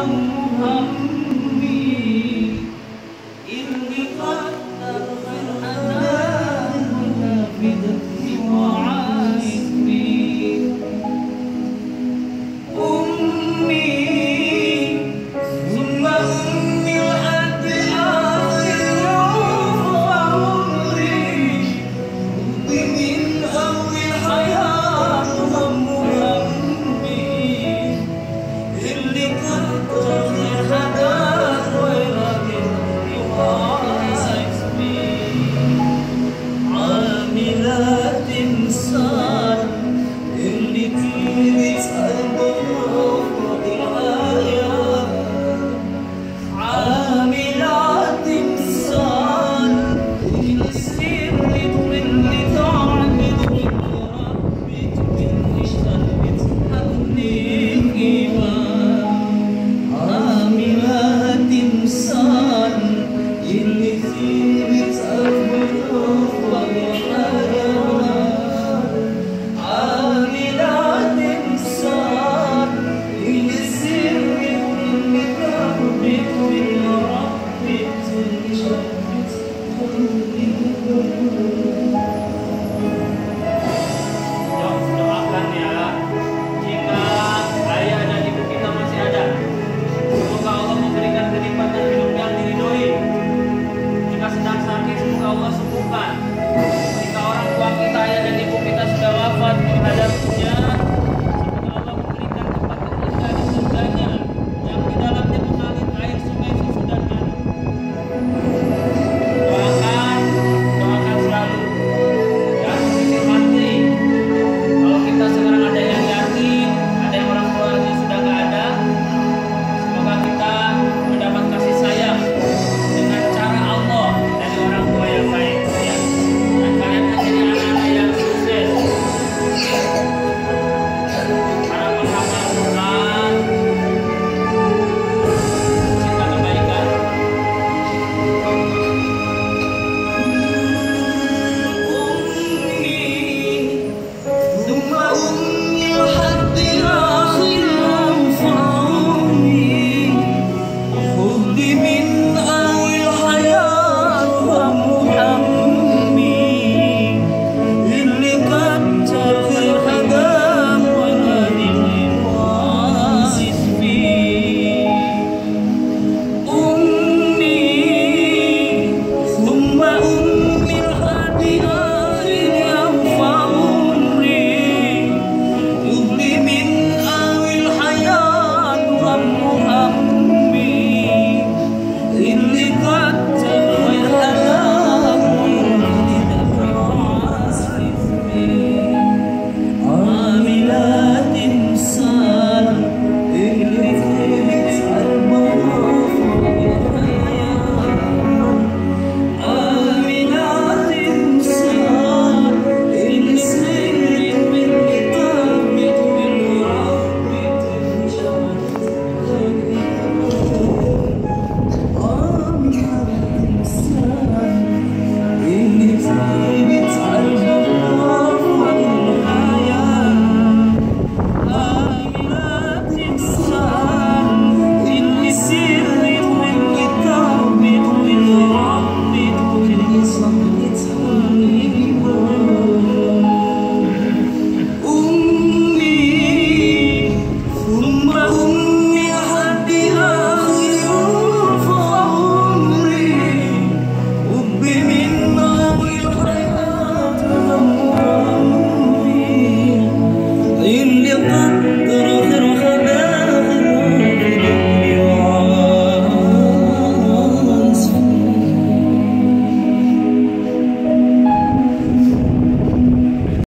عاملات não